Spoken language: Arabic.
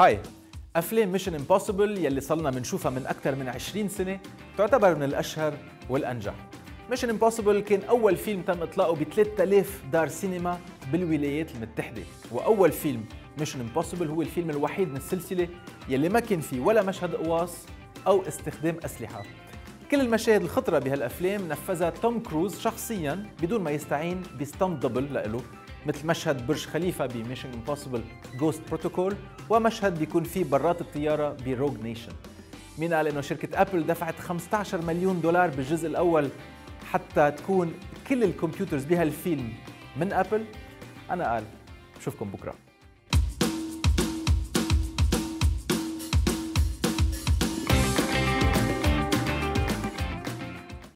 هاي أفلام Mission Impossible يلي صلنا بنشوفها من أكثر من 20 سنة تعتبر من الأشهر والأنجح. Mission Impossible كان أول فيلم تم إطلاقه ب 3000 دار سينما بالولايات المتحدة وأول فيلم Mission Impossible هو الفيلم الوحيد من السلسلة يلي ما كان فيه ولا مشهد قواص أو استخدام أسلحة. كل المشاهد الخطرة بهالأفلام نفذها توم كروز شخصيا بدون ما يستعين ب stunt double لإله. مثل مشهد برج خليفة ب Mission Impossible Ghost Protocol ومشهد بيكون فيه برات الطيارة ب Rogue Nation مين قال إنه شركة Apple دفعت 15 مليون دولار بالجزء الأول حتى تكون كل ال computers بهالفيلم من Apple أنا منال بشوفكم بكرة.